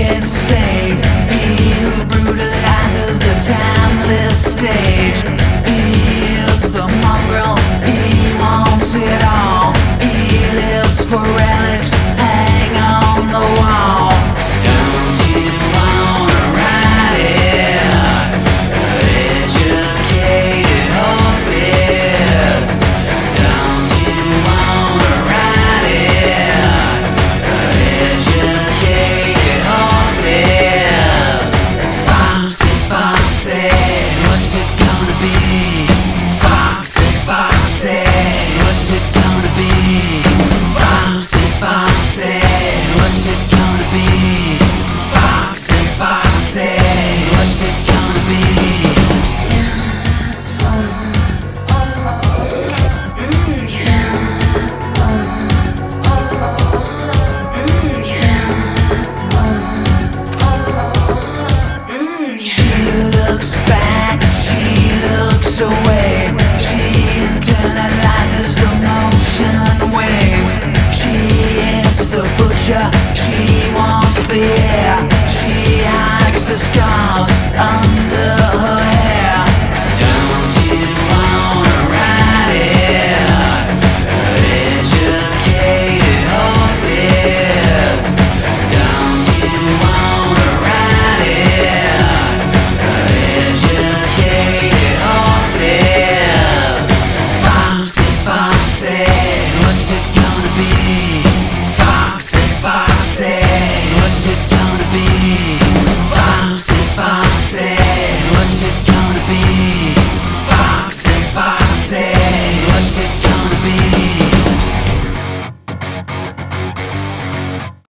Can't sand. scars.